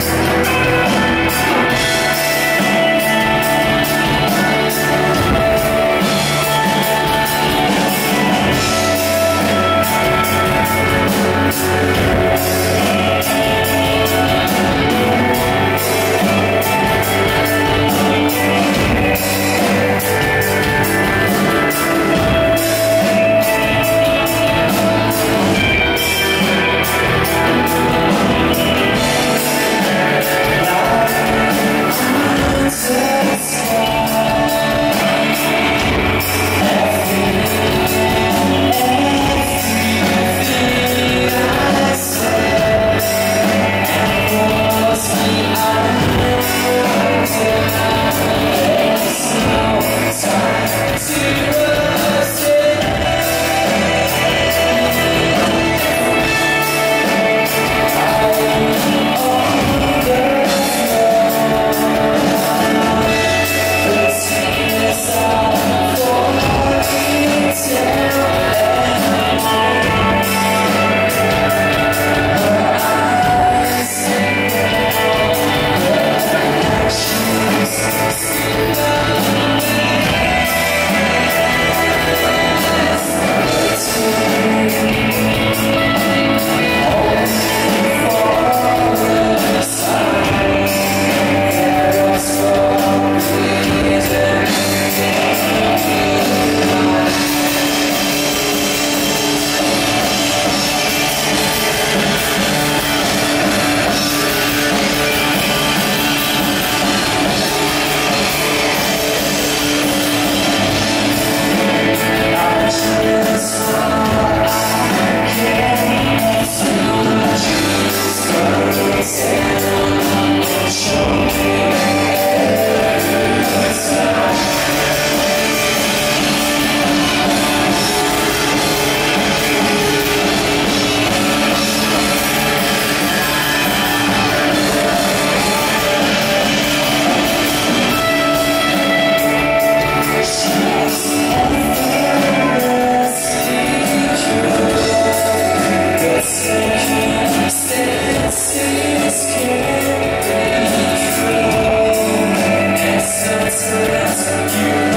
Thanks. Must you